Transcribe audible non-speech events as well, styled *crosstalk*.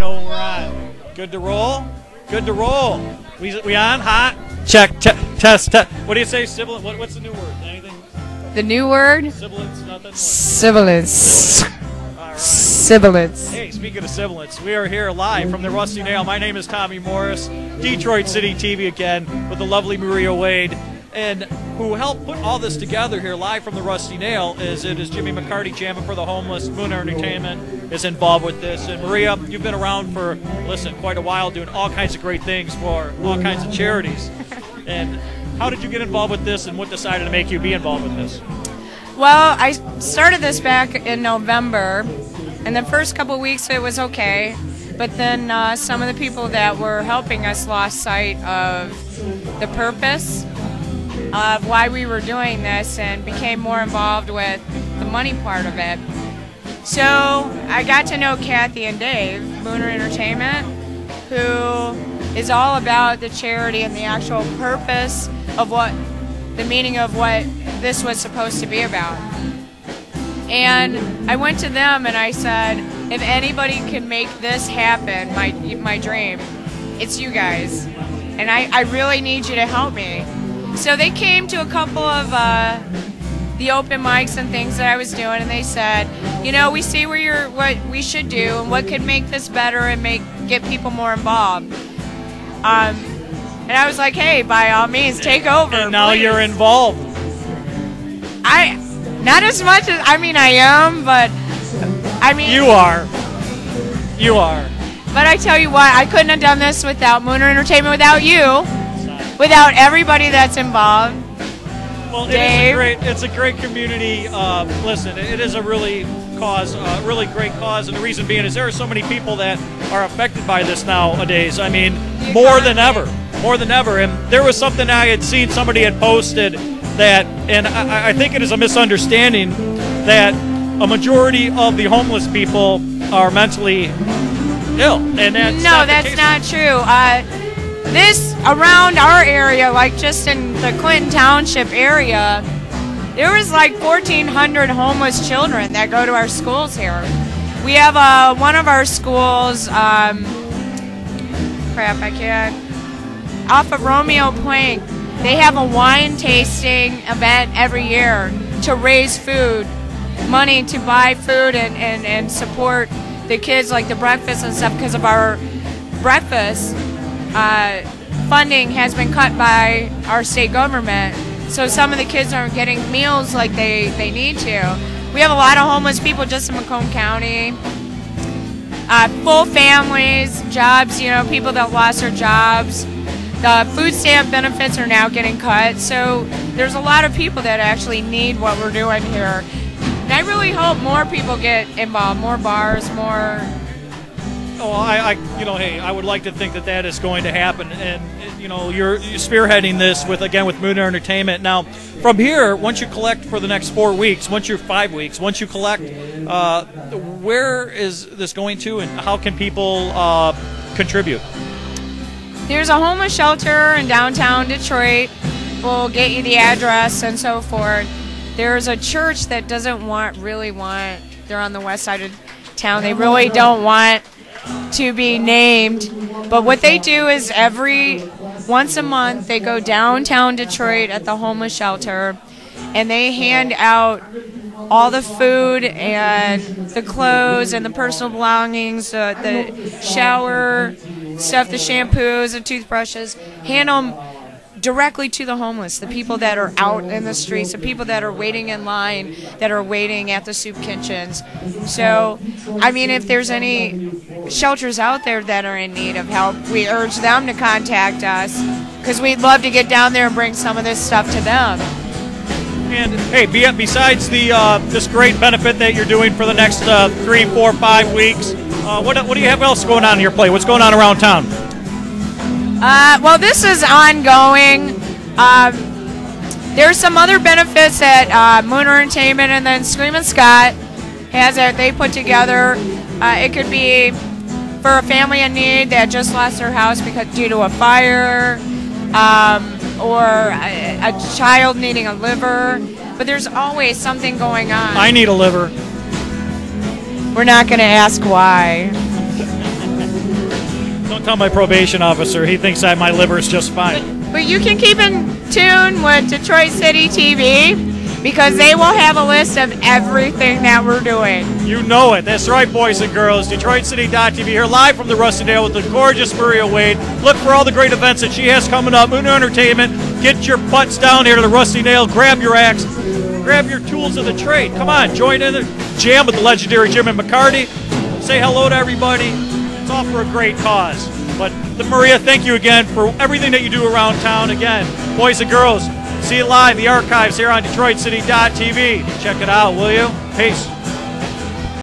know when we're on. Good to roll. Good to roll. We, we on? Hot? Check. Te- test. Te- what do you say? Sibilant? What, what's the new word? Anything? The new word? Sibilance? Nothing? What? Sibilance. All right. Sibilance. Hey, speaking of sibilance, we are here live from the Rusty Nail. My name is Tommy Morris, Detroit City TV again, with the lovely Maria Wade. And who helped put all this together here live from the Rusty Nail is it is Jimmy McCarty jamming for the homeless. Mooner Entertainment is involved with this. And Maria, you've been around for listen quite a while, doing all kinds of great things for all kinds of charities. *laughs* and how did you get involved with this, and what decided to make you be involved with this? Well, I started this back in November, and the first couple weeks it was okay, but then uh, some of the people that were helping us lost sight of the purpose of why we were doing this and became more involved with the money part of it. So I got to know Kathy and Dave, Mooner Entertainment, who is all about the charity and the actual purpose of what the meaning of what this was supposed to be about. And I went to them and I said, if anybody can make this happen, my my dream, it's you guys. And I, I really need you to help me. So they came to a couple of uh, the open mics and things that I was doing, and they said, you know, we see where you're, what we should do, and what could make this better and make get people more involved. Um, and I was like, hey, by all means, take over. And now please." you're involved. I, not as much as I mean, I am, but I mean, You are. You are. But I tell you what, I couldn't have done this without Mooner Entertainment, without you, without everybody that's involved. Well, it is a great. It's a great community. Uh, listen, it is a really cause, uh, really great cause, and the reason being is there are so many people that are affected by this nowadays. I mean, more than ever, more than ever. And there was something I had seen somebody had posted that, and I, I think it is a misunderstanding that a majority of the homeless people are mentally ill, and that's No, not that's not true. Uh, this around our area, like just in the Clinton Township area, there was like 1,400 homeless children that go to our schools here. We have uh, one of our schools. Um, crap, I can't. Off of Romeo Plank, they have a wine tasting event every year to raise food, money to buy food and, and, and support the kids, like the breakfast and stuff, because of our breakfast uh, funding has been cut by our state government. So some of the kids aren't getting meals like they, they need to. We have a lot of homeless people just in Macomb County uh, full families, jobs, you know, people that lost their jobs. The food stamp benefits are now getting cut. So there's a lot of people that actually need what we're doing here. And I really hope more people get involved, more bars, more. Oh, I, I, you know, hey, I would like to think that that is going to happen, and you know, you're, you're spearheading this with again with Mooner Entertainment. Now, from here, once you collect for the next four weeks, once you're five weeks, once you collect, uh, where is this going to, and how can people uh, contribute? There's a homeless shelter in downtown Detroit. We'll get you the address and so forth. There's a church that doesn't want, really want, they're on the west side of town. They really don't want to be named. But what they do is every once a month they go downtown Detroit at the homeless shelter and they hand out all the food and the clothes and the personal belongings, uh, the shower stuff, the shampoos and toothbrushes, hand them directly to the homeless, the people that are out in the streets, the people that are waiting in line, that are waiting at the soup kitchens. So, I mean, if there's any shelters out there that are in need of help, we urge them to contact us because we'd love to get down there and bring some of this stuff to them. And hey, be, besides the uh, this great benefit that you're doing for the next uh, three, four, five weeks, uh, what, what do you have else going on in your plate? What's going on around town? Uh, well, this is ongoing. Um, there's some other benefits that uh, Mooner Entertainment and then Screamin' Scott has that they put together. Uh, it could be for a family in need that just lost their house because due to a fire, um, or a, a child needing a liver. But there's always something going on. I need a liver. We're not going to ask why. Don't tell my probation officer. He thinks that my liver is just fine. But you can keep in tune with Detroit City TV because they will have a list of everything that we're doing. You know it. That's right, boys and girls. DetroitCity.tv here live from the Rusty Nail with the gorgeous Maria Wade. Look for all the great events that she has coming up. Mooner Entertainment. Get your butts down here to the Rusty Nail. Grab your axe. Grab your tools of the trade. Come on, join in the jam with the legendary Jimmy McCarty. Say hello to everybody. It's all for a great cause. But the Maria, thank you again for everything that you do around town. Again, boys and girls, see it live, the archives here on DetroitCity.tv. Check it out, will you? Peace.